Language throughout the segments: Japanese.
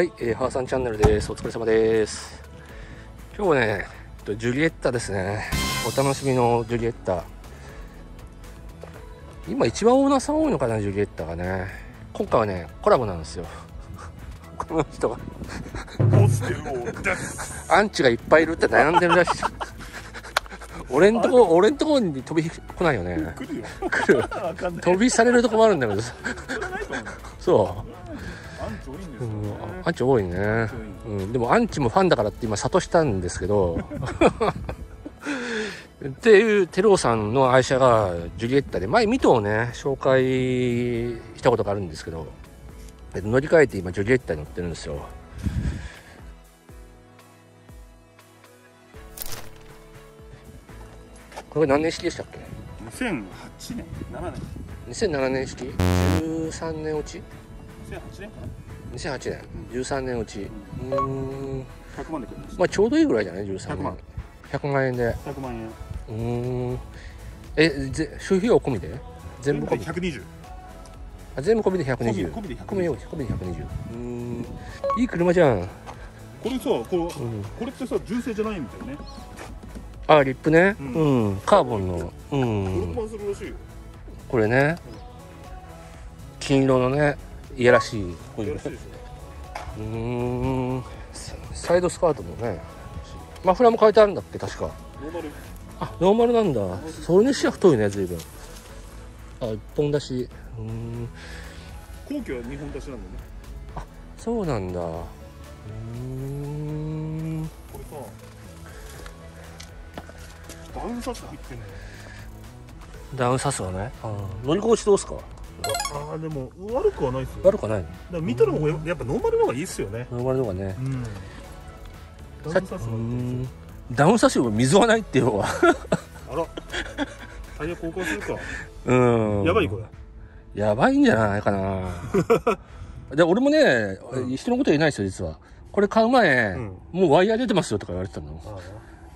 はい、えー、ハーさんチャンネルです。お疲れ様です。今日はね、えっとジュリエッタですね。お楽しみのジュリエッタ。今一番オーナーさん多いのかな、ジュリエッタがね。今回はね、コラボなんですよ。この人が、アンチがいっぱいいるって悩んでるらしい。俺んとこ、俺んとこに飛び来ないよね。来るよ来る。飛びされるとこもあるんだけど、それないと思うそアンチ多いんですアンチ多いね。うん、でもアンチもファンだからって今諭したんですけど。っていうテローさんの愛車がジュリエッタで前ミトをね紹介したことがあるんですけど。え乗り換えて今ジュリエッタに乗ってるんですよ。これ何年式でしたっけ？2008年7年。2007年式？13年落ち？2008年かな2008年13年落ちうーん100万で買いましまあちょうどいいぐらいじゃない？13 100年万100万円で。た100万円うーん。えぜ修費用込みで？全部込み120あ全部込みで120込み込みで120込みよ込みで120う。ーん。いい車じゃん、これさこれうん、これってさ純正じゃないみたいね。あリップね。う、うん。カーボンの。うん。これね。金色のねいやらしいこういうらしいですようーん。サイドスカートもね。マフラーも変えてあるんだっけ確か。ノーマル。あノーマルなんだ。それにしては太いね随分。あ一本だし。うーん。後期は2本出しなんだよねそうなんだ。うーん。これさダウンサス入ってんダウンサスがね。乗り心地どうすか？ああでも悪くはないですよ。悪くはないのだから見たらもやっぱノーマルの方がいいっすよね。ノーマルのがね。うん。ダさウンサスダウンサスより水はないってよ。あら。タイヤ交換するか。うん。やばいこれ。やばいんじゃないかな。で俺もね、人のこと言えないですよ実は。これ買う前、うん。もうワイヤー出てますよとか言われてたのあ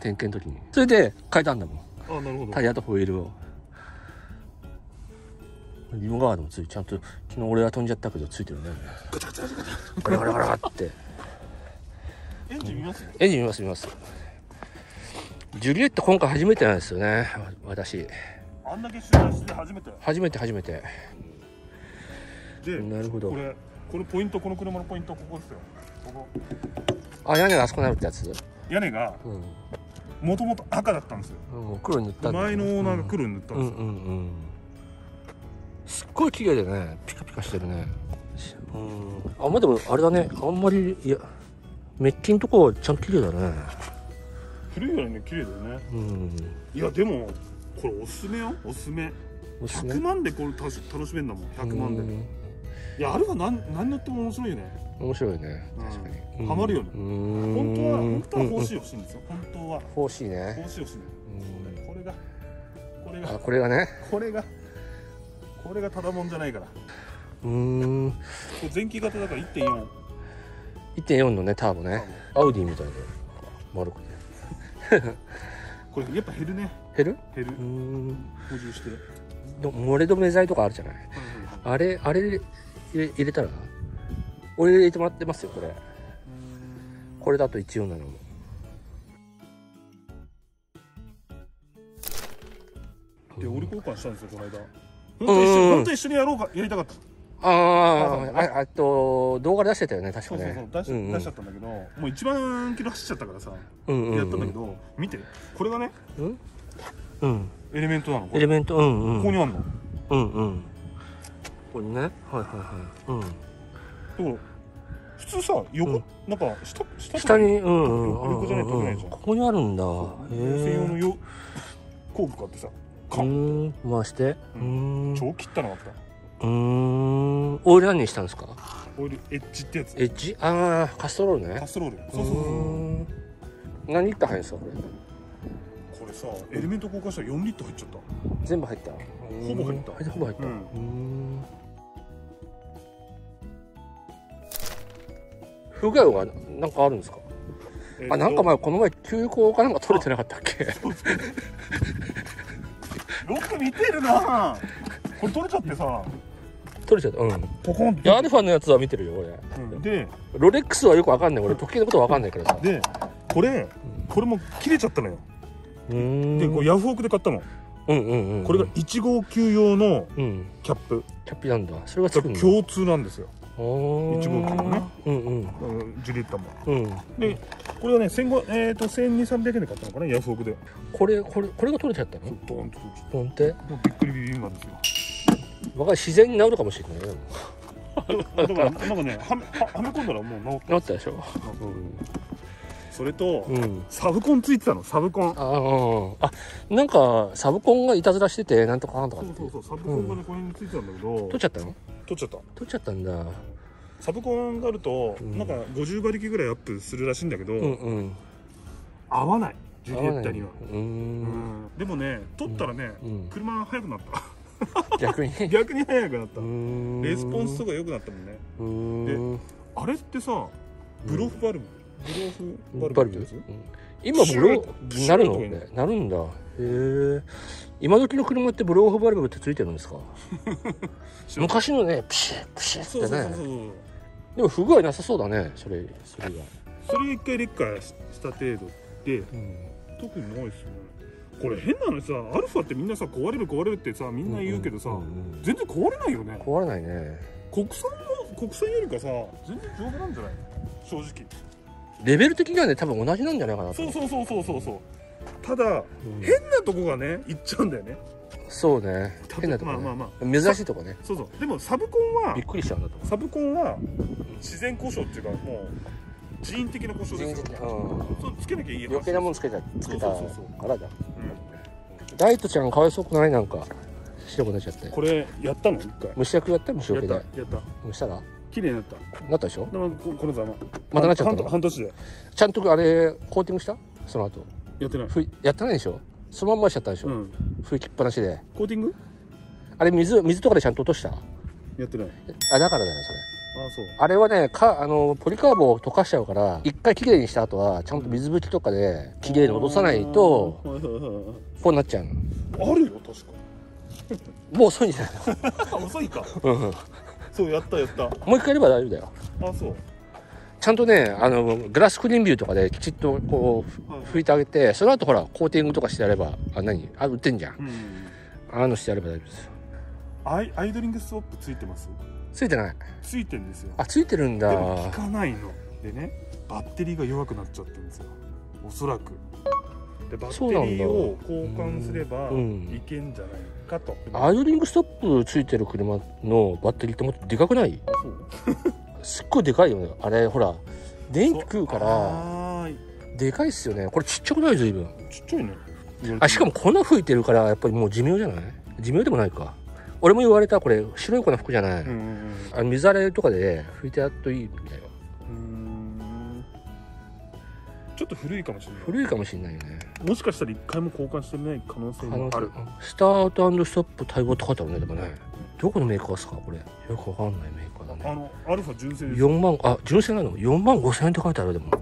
点検の時に。それで変えたんだもん。あなるほど。タイヤとホイールをリムガードもついちゃんと昨日俺は飛んじゃったけどついてるねガラガラガラってエンジン見ますエンジン見ます見ますジュリエット今回初めてなんですよね私あんだけ取材して初めて初めて初めてでなるほどこれこれポイントこの車のポイントここですよここあ屋根があそこになるってやつ屋根がうん、もともと赤だったんですようん、黒に塗った前のオーナーが黒に塗ったんですよ、うんうんうんすっごい綺麗でねピカピカしてるね。うん。あまあでもあれだね。あんまりいやメッキんとこちゃんと綺麗だね。古いよりね綺麗だよね。うん。いやでもこれおすすめよ。おすすめ。おすすめ？100万でこれ楽し楽しめんだもん。100万で。うん。いやあれは何何乗っても面白いよね。面白いね。うん。確かに、ハマるよね。うん。本当は本当はうん欲しい欲しいんですよ。本当は。欲しいね。欲しい欲しいうん。これが。これあがこれがね。これがこれがただもんじゃないから。こうーん。れ前期型だから1.4 1.4のねターボね。アウディみたいな。丸くて。これやっぱ減るね。減る？減る。うーん。補充して。でも漏れ止め剤とかあるじゃない？あれあれ入れ入れたら？俺入れてもらってますよこれ。これだと14なのも。でオイル交換したんですよこの間。ん本当一緒本当一緒にやろうかやりたかった。ああああと動画で出してたよね確かそうそうねそう出し,、うんうん。出しちゃったんだけどもう一番キロ走っちゃったからさ、うんうんうん。やったんだけど見て。これがねうん？うん。エレメントなの？エレメントうんうん。ここにあんの？うんうん。これね。はいはいはい。うん。だから普通さ横、うん。なんか下下下にうんうんうん横じゃないとうん出ないじゃん。ここにあるんだ。専用のよ工具買ってさうん。回して。うーん。超切ったのがあったうーん。オイル何にしたんですか？オイルエッジってやつ。エッジ？ああカストロールね。カストロール。そうそうそう何リッター入るんですかこれ？これさエレメント交換したら4リットル入っちゃった。全部入った？ほぼ入った。うん。ほぼ入った。ううん。不具合はなんかあるんですか？えっとあなんか前この前休校かなんか取れてなかったっけ？よく見てるな。これ取れちゃってさ。取取れちゃった。うん。ポコンって。いやアルファのやつは見てるよ俺。うん。でロレックスはよくわかんない。俺時計のことわかんないからさ。でこれこれも切れちゃったのよ。うーん。でこれヤフオクで買ったの。うんうんうんこれが1号級用のうん。キャップ。キャッピなんだ。それが共通なんですよおー。一号機のね。うんうん。うんジュリエッタもうん。でこれはね1500えっと1200300円で買ったのかなヤフオクで。これこれこれが取れちゃったの？ドーンとポンって？もうびっくりビビンなんですよ。わかる自然に治るかもしれないよだからなんかねはめははめ込んだらもう治っ治ったでしょ？たそれとうん。サブコンついてたのサブコン。あーあなんかサブコンがいたずらしててなんとかなんとかそうそうそうサブコンがねこの辺についてたんだけど。取っちゃったの？取っちゃった。取っちゃったんだ。サブコンがあるとうん。なんか50馬力ぐらいアップするらしいんだけどうんうん。合わない。ジュリエッタには。うーうん。んでもね取ったらねうん。車が速くなった。逆に？逆に速くなった。レスポンスとか良くなったもんね。うーん。あれってさブロフバルブブロフバルバルブブってやつ今ブロなるの？なるんだ。へえ今時の車ってブローフバルブってついてるんですか？昔のねプシュップシッってね。でも不具合なさそうだねそれそれが、それ一回劣化した程度でうん、特にないですよね。これ変なのにさアルファってみんなさ壊れる壊れるってさみんな言うけどさ、んんん全然壊れないよね。壊れないね。国産の国産よりかさ全然丈夫なんじゃない？正直。レベル的にはね多分同じなんじゃないかなとそうそうそうそうそうそうただうん。変なとこがねいっちゃうんだよね。そうね。た変なとこね、まあまあま珍しいとこね。そうそう。でもサブコンはびっくりしちゃうんだとサブコンは自然故障っていうかもう人為的な故障ですようん。そうつけなきゃいい余計なもんつけたつけたそうそうそうからだうん。ダイトちゃんかわいそうくないなんか白くなっちゃって。これやったの？一回。虫役やった虫やった除けで。やった虫したら？綺麗になった。なったでしょ？ここのざま。またなっちゃったの？半半年で。ちゃんとあれコーティングした？その後やってない。やってないでしょ？そのまんましちゃったでしょ、うん。吹きっぱなしで。コーティング？あれ水水とかでちゃんと落とした？やってない。あだからだよそれ。ああそう。あれはねかあのポリカーボを溶かしちゃうから一回きれいにした後はちゃんと水拭きとかできれいに落とさないとあー。はいはいはいはい。こうなっちゃうの。あるよ確 もう遅いんじゃないか遅いか。の、うんうん、そうやったやった。もう一回やれば大丈夫だよ。あそうちゃんとねあのグラスクリーンビューとかできちっとこうはい拭いてあげてその後ほらコーティングとかしてやればあ何？あ売ってんじゃん。うん。ああのしてやれば大丈夫です。よアイアイドリングストップついてます？ついてない。ついてんですよ。あついてるんだ。でも効かないの。でねバッテリーが弱くなっちゃってるんですよ。おそらく。でバッテリーを交換すればうん。いけんじゃないかと。アイドリングストップついてる車のバッテリーってもっとでかくない？あそうすっごいでかいよね。あれほら電気食うからでかいっすよね。これちっちゃくない？随分。ちっちゃいね。あしかも粉吹いてるからやっぱりもう寿命じゃない？寿命でもないか。俺も言われたこれ。白い粉吹くじゃない、うんうんあの水洗いとかで拭いてやっといいみたいよ。うんうん。ちょっと古いかもしれない。古いかもしれないよね。もしかしたら一回も交換してない可能性もある。スタートストップ対応って書いてあるねでもねどこのメーカーですかこれ？よくわかんないメーカーだね。あのアルファ純正です。4万あ純正なの？4万5千円って書いてあるでも。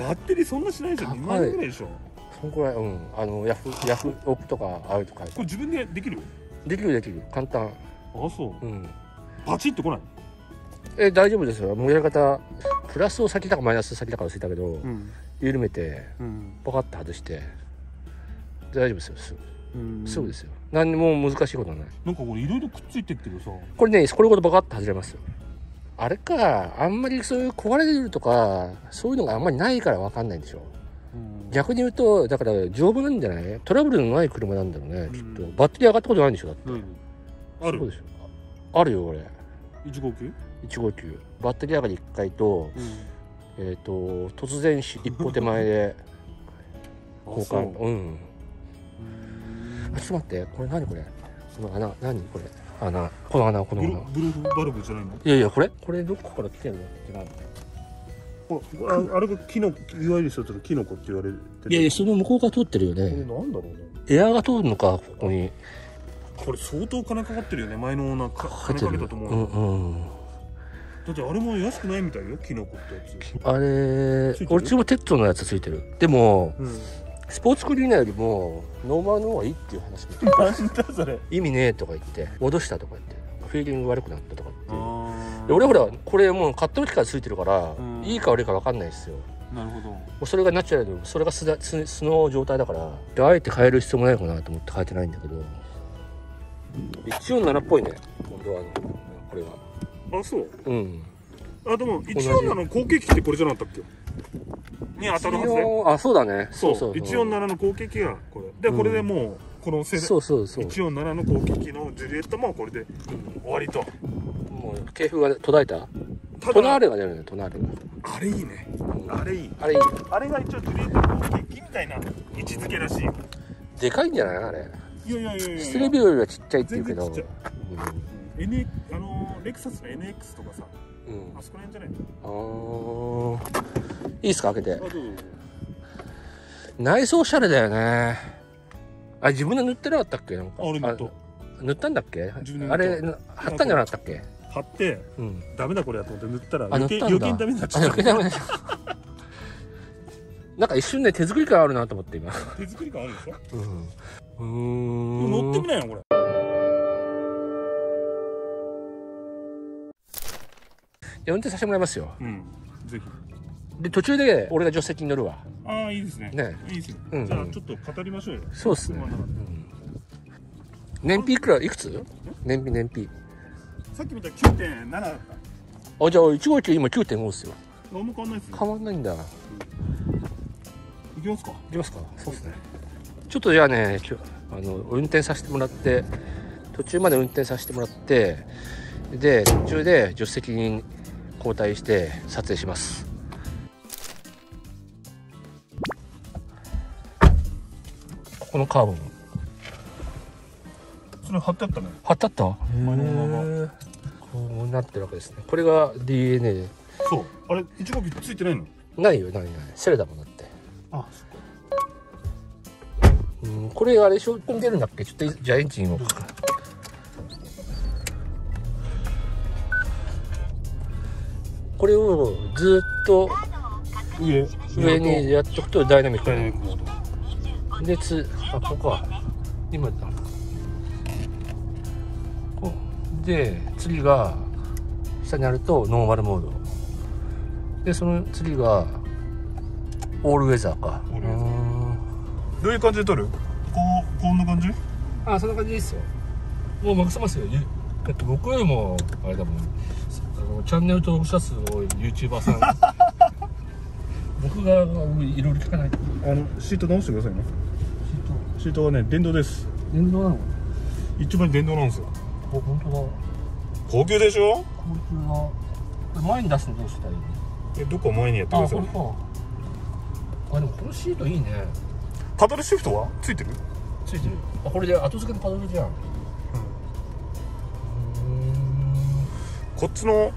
バッテリーそんなしないでしょ。高い。2万円ぐらいでしょ。こそんくらいうん。あのヤフヤフオクとかあるとかれ自分でできる？よできるできる。簡単。あそう。うん。バチッと来ない？え大丈夫ですよ。もうやり方プラスを先だかマイナス先だか忘れたけど、うん。緩めてうん。パカッと外して。大丈夫ですよ。すぐうん。すぐですよ。何にも難しいことはない。なんかこれいろいろくっついてるけどさ。これねこれごとバカッと外れますよ。あれかあんまりそういう壊れるとかそういうのがあんまりないから分かんないんでしょ。うん。逆に言うとだから丈夫なんじゃない？トラブルのない車なんだろうねうん。きっと。バッテリー上がったことないんでしょだって。ある？そうでしょ。あるよ俺1号機？1号機。バッテリー上がり1回とうん。えっ、と突然し一歩手前で 交そう。換。うんうんあちょっと待ってこれ何これ？この穴何これ？穴この穴このブ穴。ルブルフバルブじゃないの？いやいやこれ？これどこから来てるの違うほらああれがキノコいわゆる人とキノコって言われてる。いやいやその向こうが通ってるよこれねなんだろうね？エアーが通るのかここに。これ相当金かかってるよね前のオーナー。かかかってる。金かけたと思う、うんうん。だってあれも安くないみたいよキノコってやつ。あれ俺ちもテッドのやつついてる。でもうんスポーツクリーナーよりもノーマルの方がいいっていう話もな。んだそれ。意味ねえとか言って戻したとか言ってフィーリング悪くなったとか言って。俺ほらこれもう買った時からついてるから、うん。いいか悪いか分かんないですよ。もなるほど。うそれがナチュラルでそれが素だ素素の状態だからであえて変える必要もないのかなと思って変えてないんだけど。147っぽいね本当はこれは。あそう。うん。あでもじ147の後継機ってこれじゃなかったっけ？に当たるはずだよあそうだね。そそううそう。147の後継機がこれ。でこれでもうこの世代そうそうそう。147の後継機のジュリエットもこれで終わりと。もう系譜が途絶えた？たトナーだレが出るねトナーレがあれいいね。あれいい。あれいい。あれが一応ジュリエットの後継機みたいな位置づけらしいよ。でかいんじゃない？あれ。いやいやいやいやステレビよりはちっちゃいって言うけど。全然ちっち N あのレクサスの NX とかさ。うん、うんあそこら辺じゃないの？あー。いいっすか開けて。内装おしゃれだよね。あ自分で塗ってなかったっけ？なんか。あ俺塗った。あ塗ったんだっけ？あれ貼ったんじゃなかったっけ？貼ってうん。ダメだこれやと思って塗ったらあ余計塗ったんだ。余計にダメになっちゃった。なんか一瞬ね手作り感あるなと思って今。手作り感あるでしょ？うん。うーん乗ってみないのこれ運転させてもらいますよ。うん。ぜひ。で途中で俺が助手席に乗るわ。ああいいですね。ねいいですね、うん。うんじゃあちょっと語りましょうよ。そうっすね。燃費いくらいくつ？燃費燃費。さっき見た9.7だった。あじゃあ151今9.5っすよ。変わんないですね。変わんないんだ。いきますか。いきますか。そうですね。ちょっとじゃあねあの運転させてもらって途中まで運転させてもらってで途中で助手席に交代して撮影します。ここのカーブも。それ貼ってあったね。貼ってあった？こうなってるわけですね。これが DNA そう。あれ一号機ついてないの？ないよないない。セレだもんだって。あうんこれあれでしょ？ここに出るんだっけ？ちょっとじゃあエンジンをこれをずっと上上にやっとくとダイナミックダイナミにックモードでつあここか。今だ。こう。で次が下にあるとノーマルモード。でその次がオールウェザーか。どういう感じで撮る？こうこんな感じ？あそんな感じですよ。もう任せますよ。ゆだって僕よりもあれだもんチャンネル登録者数の多い YouTuber さん。僕がいろいろ聞かないと。あのシート直してくださいね。シーシートはね電動です。ト電動なの？一番電動なんですよ。あ本当だ。高級でしょ？こいつがこれ前に出すのどうしたらいいえどこ前にやってください。あでもこのシートいいね。パドルシフトは？ついてる？ついてる。あこれで後付けのパドルじゃん。うこっちの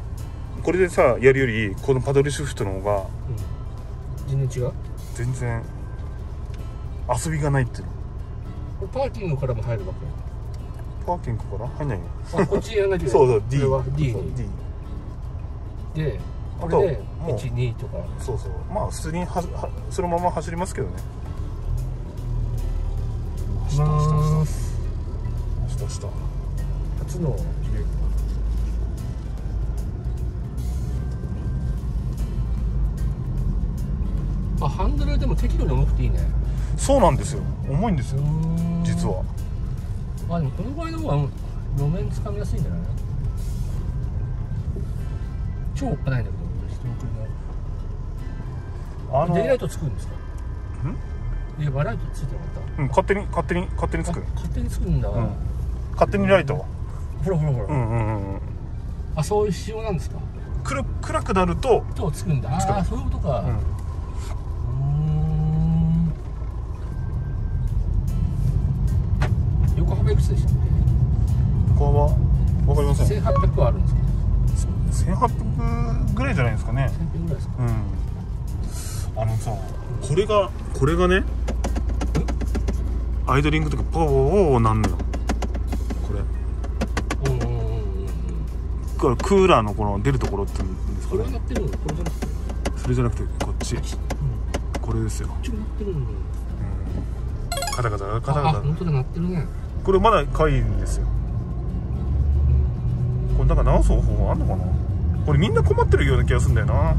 これでさやるよりこのパドルシフトの方がーん。全然違う？全然遊びがないっていうの。パーキングからも入るわパーキングから？入んないよけあこっちやらなきゃいけない そうそう D これは D そうに D であとこれでもう12とか。そうそう。まあ普通にははそのまま走りますけどね。下下下下下初のあハンドルでも適度に重くていいね。そうなんですよ。重いんですよ。実は。あでもこの場合の方が路面つかみやすいんじゃない？超おっかないんだけど人の。車あのデイライトつくんですか？いやバライトついてなかっうん勝手に勝手に勝手につく。勝手につくんだ、うん。勝手にライトほらほらほら、うんうんうんうん。あそういう仕様なんですか？暗暗くなるととつくんだ。ああそういうことか。うんいくつでしたっここはわかりません。け1800はあるんですか1800ぐらいじゃないですかね。1000ぐらいですかうん。あのさこれがこれがねアイドリングとかポーなんのよこれうんうんうんうんうんこれクーラーのこの出るところって言うんですかこれがね鳴ってるのこれじゃなくてそれじゃなくてこっちうんここれですよっちが鳴ってるんだうんカタカタカタあカタ本当だなってるねこれまだ可愛いんですよ。これなんか直す方法あんのかな？これみんな困ってるような気がするんだよな。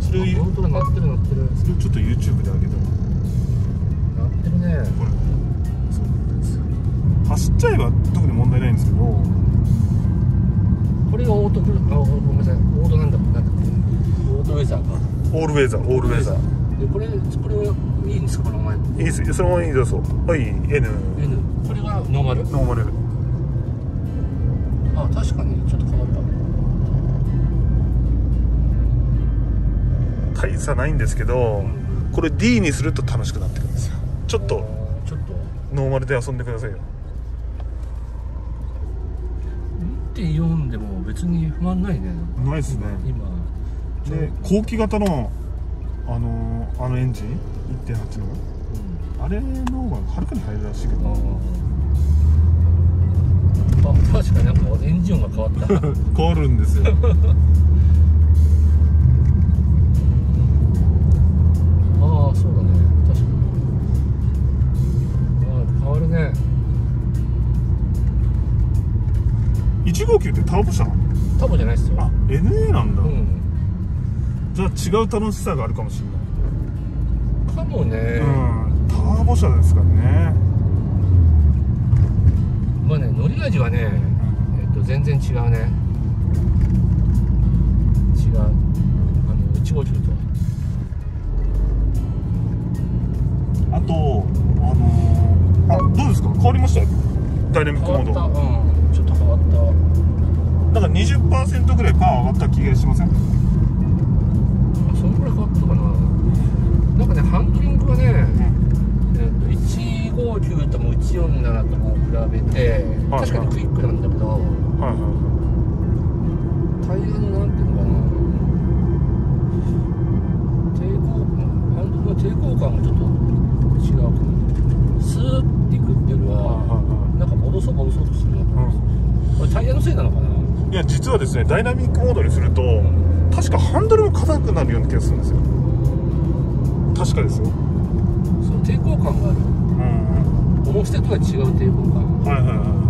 それをあ本当だなってるなってる。それをちょっと YouTube で上げたらなってるね。これ。そうなんです。よ走っちゃえば特に問題ないんですけど。これがオートクルあごめんなさい。オートなんだなんだっけ？オートウェザーか。オールウェザー。オールウェザー。でこれこれはいいんですかこの前。いいです。よそのままいいですよ。はい N N これがノーマル？ノーマル。あ確かにちょっと変わった。大差ないんですけどこれ D にすると楽しくなってくるんですよ。ちょっと。ちょっと。ノーマルで遊んでくださいよ。1.4でも別に不満ないね。ないですね。今。で後期型のあのあのエンジン1.8のうん。あれの方がはるかに速いらしいけあどーあ確かになんかエンジン音が変わった 変わるんですよ。ああそうだね。確かに。ああ変わるね。159ってターボ車タボじゃないっすよ。あ NA なんだ、うん。じゃあ違う楽しさがあるかもしれないかもね、うんターボ車ですからね。まあね乗り味はねえっと全然違うね。違う。あの159とは。あとあのー、あどうですか？変わりました？ダイナミックモー変わった。ドうんちょっと変わった。なんか20%ぐらいパワー上がった気がしません？あそんぐらい変わったかななんかねハンドリングがね、えっと159とも147とも比べてはい確かにクイックなんだけどはいはいタイヤのなんていうのかな。抵抗ハンドルの抵抗感もちょっと違うかも。スーッていくっていうよりははなんか戻そう戻そうとするのかな。これタイヤのせいなのかな。いや実はですねダイナミックモードにすると確かハンドルも硬くなるような気がするんですよ確かですよ。そう抵抗感がある。うん重捨てとは違う抵抗感。はいはいはな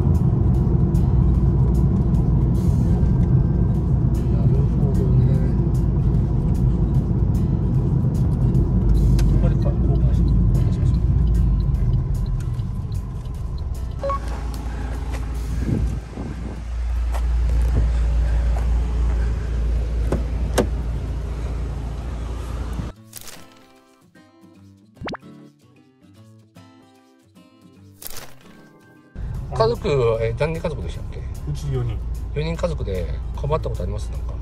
何人家族でしたっけ？いうち4人。4人家族で困ったことあります？なんか。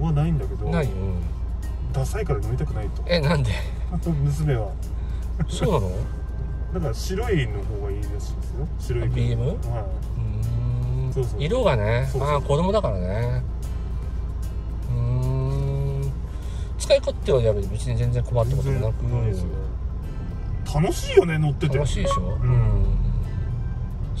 はないんだけどない？うん。ダサいから乗りたくないと。えなんで？娘は。そうなの？だから白いの方がいいらしいですよ。白いあ BM？はうーん。そうそう。色がね。そうああ子供だからね。うーん。使い勝手はやる別に全然困いったこともなく。ないですね楽しいよね乗ってて。楽しいでしょ？ううんん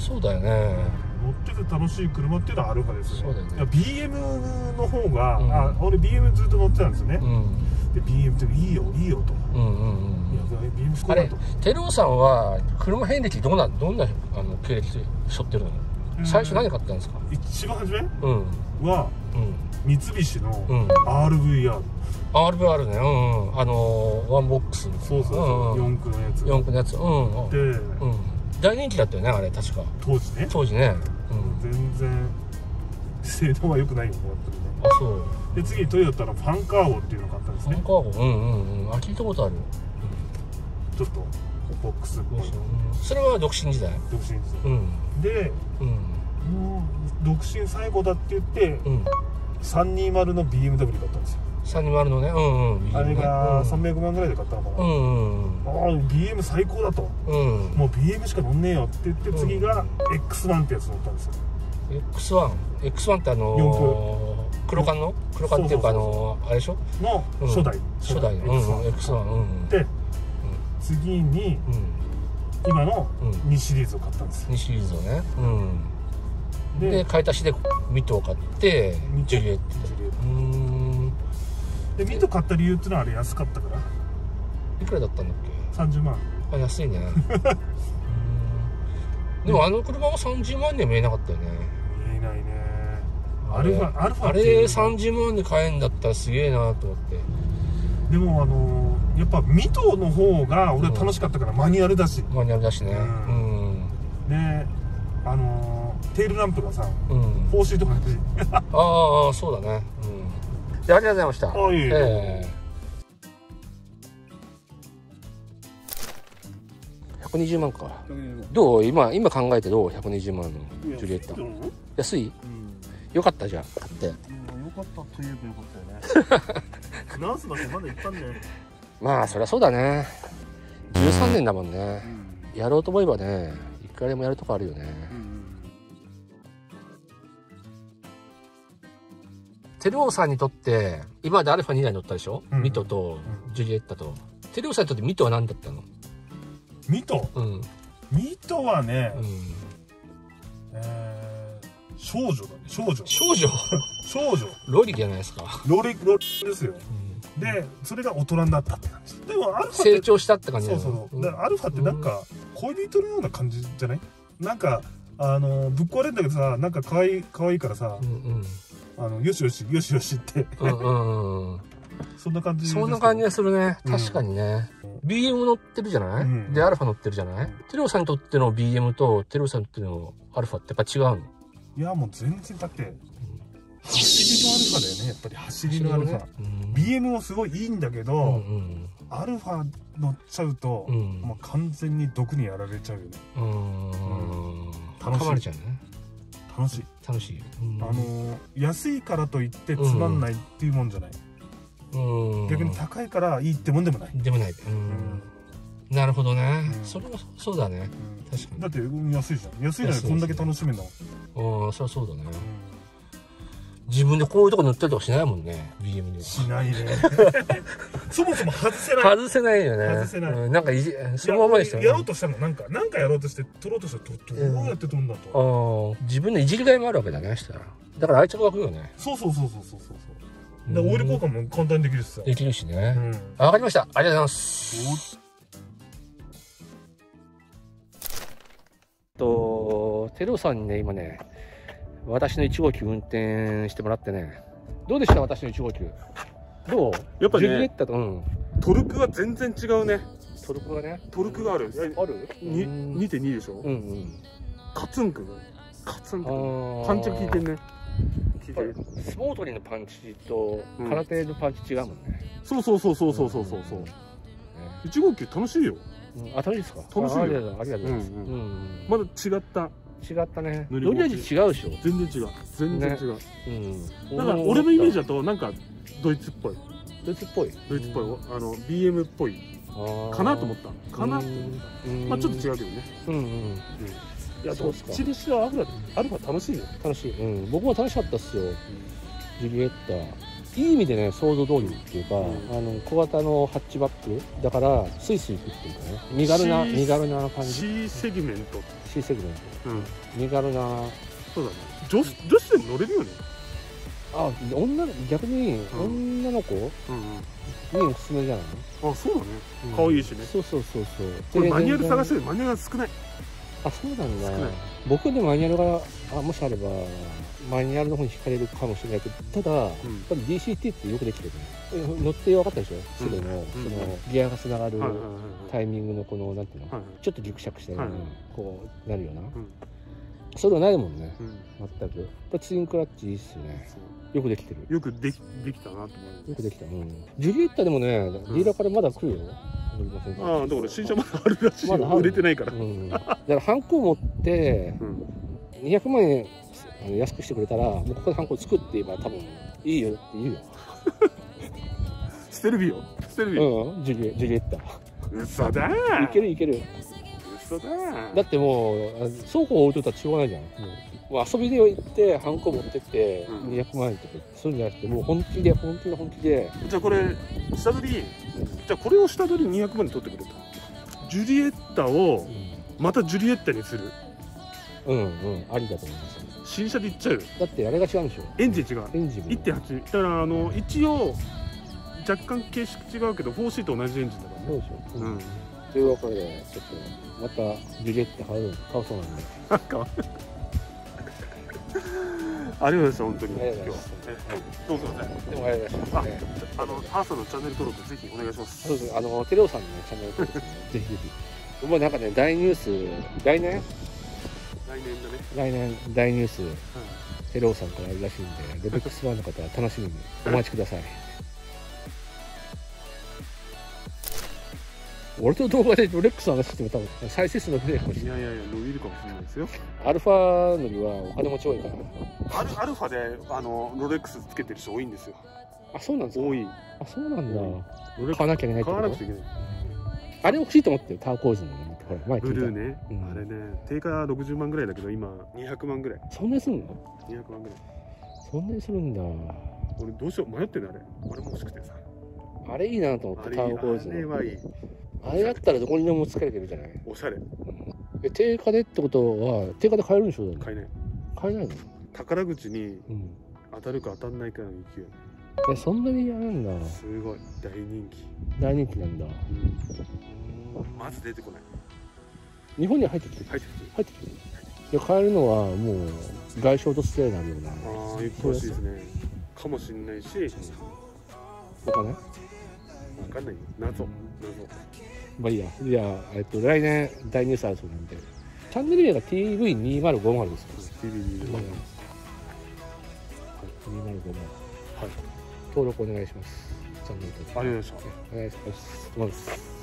そうだよね。乗ってて楽しい車っていうのはアルファですよね。そうだよね。BM の方が、うん。あ俺 BM ずっと乗ってたんですよね。う、ん。で BM っていいよいいよと、うんうんうんいや BM 好きあれだと。テルオさんは車遍歴どんなどんなあの経歴しょってるの？うん最初何買ったんですか？一番初め？うん。はうん。三菱のうん。RVR、RVR ね。うんうん。あのーワンボックスそうそうそう、んん。四駆のやつ。四駆のやつ。うんうん。で、うん大人気だったよねあれ確か。当時ね。当時ね。うん。全然性能は良くないよやっぱりね。あそう。で次トヨタのファンカーゴっていうのを買ったんですね。ファンカーゴうんうんうんあ聞いたことある。ちょっとボックスそれは独身時代。独身ですようん。でうん。もう独身最後だって言ってうん。320の BMW 買ったんですよ320のね。うんうん。あれがうん。300万ぐらいで買ったのかな、うんうん。ああ BM 最高だと。うん。うんもう BM しか乗んねえよって言って次が X1 ってやつ乗ったんですよ。X1 X1 ってあのー、黒缶の？黒缶っていうかあのー、あれでしょ？のうん。初代、初代。のうんうん。X1 うんで次にうん。今のうん。2シリーズを買ったんですよ。2シリーズをね。うん。でで買い足しでミトを買ってジュリエット。ジュリエットでミント買った理由っていうのはあれ安かったから。いくらだったんだっけ？30万。あ安いね。うん。でもあの車も30万には見えなかったよね。見えないね。あれアルファアルファあれっていうのは。30万で買えんだったらすげえなと思って。でもあのやっぱミトの方が俺は楽しかったから、マニュアルだし。マニュアルだしね。ううん。であのテールランプがさうん、4シ ートがしああそうだねりがとうございました。あいえいえ。ええ。120万か。どう？今今考えてどう？120万のジュリエッタ。安い？よかったじゃん。買って。よかった。と言えばよかったよね。フランスだってまだ行ったんだよ、まあそりゃそうだね。13年だもんね。やろうと思えばねいくらでもやるとこあるよねテルオさんにとって今までアルファ2台乗ったでしょ、うん。ミトとジュリエッタと。テルオさんにとってミトは何だったの？ミト？うん。うんミトはね、えー、少女だね。少女。少女？少女。ロリじゃないですか、ロリロリですよ。うん。でそれが大人になったって感じでもアルファ成長したって感じそうそうだからアルファってなんか恋人のような感じじゃない？なんかあのぶっ壊れんだけどさなんか可愛い可愛いからさうんうんあのよしよしよしよしって。うんうんうん。そんな感じそんな感じがでするね。うん。確かにね、BM 乗ってるじゃない、うん。でアルファ乗ってるじゃない、テレオさんにとっての BM とテレオさんにとってのアルファってやっぱ違うの？いやもう全然だって。走りのアルファだよねやっぱり。走りのアルファ、うん、BM もすごいいいんだけど、うんうんアルファ乗っちゃうと、うん。もう完全に毒にやられちゃうよね。うーん楽しまれちゃうね楽しい、楽しい、うん、あの安いからといってつまんないっていうもんじゃない、うん。逆に高いからいいってもんでもない、でもない、うん。なるほどね、うん。それはそうだね。うん。確かに。だってうん安いじゃん。安いのに安いこんだけ楽しめんだもん、うんそりゃそうだね自分でこういうとこ塗ったりとかしないもんね BM には。しないね。そもそも外せない。外せないよね。外せない。うん、なんかいじそのままでしたややろうとしたの。なんかなんかやろうとして取ろうとしたらどどうやって取るんだと、ああ自分のいじりがいもあるわけだねしたらだから愛着湧くよね。そうそうそうそうそうそうそう。でオイル交換も簡単にできるしさ、できるしね。うん。わ、かりました。ありがとうございます。とテロさんにね今ね私の1号機運転してもらってね。どうでした？私の1号機。どう？やっぱねうん。トルクは全然違うね。トルクがね？トルクがある。あるにうん2.2でしょ、うんうん。カツンくん？カツンくあんー。パンチが効いてんね。スモートリーのパンチとうん。空手のパンチ違うもんね、そうそうそうそうそうそうそうそう。ね1号機楽しいよ。うん。あ楽しいですか？楽しいよ。あありがとうございます、ううんん。まだ違った違ったね。乗り味違うでしょ？全然違う。全然違う、うん。だから俺のイメージだだとなんかドイツっぽい。ドイツっぽい？ドイツっぽい、あの BM っぽい。かなと思っった。かなって思った。まあちょっと違うけどね、うんうん。いやそうっすかチリシはアルファアルファ楽しいよ。楽しい、うん、僕も楽しかったっすよ、ジュリエッタ。いい意味でね想像通りっていうか、うん。あの小型のハッチバック。だからスイスイ行くっていうかね。身軽な身軽な感じ。C セグメント C セグメン身軽な。そうだね。女子女子で乗れるよね。あ女の逆にうん。女の子？にうん。おすすめじゃない？うんあそうだね。うん可愛いしね。そうそうそうそう。これマニュアル探ししてる。マニュアルが少ないあそうなんだ。僕でマニュアルがあもしあればマニュアルの方に惹かれるかもしれないけどただ、やっぱり DCT ってよくできてるね。乗って分かったでしょ？すぐの,、うん。そのギアがつながるタイミングのこのなんていうの、はいちょっとギクシャクしたような、はいこうなるような、ん。それはないもんね。うん。全く。やっぱツインクラッチいいっすよね。よくできてる。よくできできたなと思うよくできた。うん。ジュリエッタでもねディーラーからまだ来るよ、乗りませんかああだから新車まだあるらしいよ。ま売れてないから。うん、だからハンコ持ってうん。200万円あの安くしてくれたらもうここでハンコ作って言えば多分いいよって言うよ。ステルビオステルビオうん。ジュリエジュリエッタ。嘘だ。いけるいける。嘘だ。だってもうあ倉庫置いといたらしょうがないじゃん。もう遊びで行ってハンコ持ってってうん。200万円とかそういうんじゃなくてもう本気で本気で本気で。じゃあこれ下取りじゃあこれを下取り200万で取ってくれたジュリエッタをまたジュリエッタにする。うんうん。ありだと思います新車でいっちゃう。よだってあれが違うんでしょ。エンジン違う。エンジンも。1.8だからあの一応若干形式違うけど4シート同じエンジンだからね。そうでしょ。うん。というわけでちょっとまたビゲって買う買うそうなんで。なんかありがとうございました本当に。ありがとうございます。えどうぞでもありがとうございます、ね、あのターさんのチャンネル登録ぜひお願いします。そうですあのテレオさんの、ね、チャンネル登録、ね、ぜひ。ぜひ。もうなんかね大ニュース来年来年だね。来年大ニューステレオさんからあるらしいんでレベックスファンの方は楽しみにお待ちください俺と動画でロレックスの話しても多分再生数伸びないかもしれない。いやいやいや伸びるかもしれないですよ。アルファのりはお金持ち多いから。アルアルファであのロレックスつけてる人多いんですよ。あそうなんですか？多い。あそうなんだ。買わなきゃいけないってス買わなくちゃいけない。あれ欲しいと思ってよターコイズのねほら前ブルーね、うん。あれね定価60万ぐらいだけど今200万ぐらい。そんなにするの？200万ぐらい。そんなにするんだ。俺どうしよう迷ってるあれ。あれも欲しくてさ。あれいいなと思ってタあれいい。ーコイズの。あれはいいあれだったらどこにでも使えるじゃない？おしゃれ。え定価でってことは定価で買えるんでしょ？だって買えない。買えないの？宝くじにうん。当たるか当たんないかの勢い。えそんなにやるんだ。すごい。大人気、大人気なんだ。うん、まず出てこない。日本には入ってきてる？入ってきて入ってきてる。いや買えるのはもう外傷と失礼になるような。ああしいですね。かもしんないし。お金？わかんない謎。謎。まあいいや。じゃあ、えっと、来年大ニュースあるそうなんで。チャンネル名が TV2050 ですかね。TV2050 はい、2050はい。登録お願いします。チャンネル登録。お願いします。お願いします。